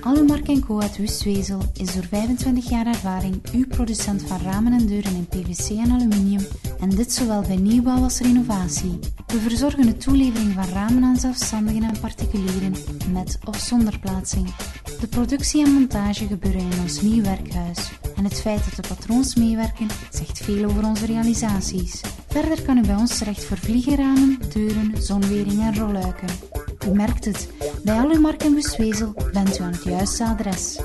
Alumark Co uit Wustwezel is door 25 jaar ervaring uw producent van ramen en deuren in PVC en aluminium en dit zowel bij nieuwbouw als renovatie. We verzorgen de toelevering van ramen aan zelfstandigen en particulieren met of zonder plaatsing. De productie en montage gebeuren in ons nieuw werkhuis en het feit dat de patroons meewerken zegt veel over onze realisaties. Verder kan u bij ons terecht voor vliegenramen, deuren, zonwering en rolluiken. U merkt het, bij al uw marken Westwezel bent u aan het juiste adres.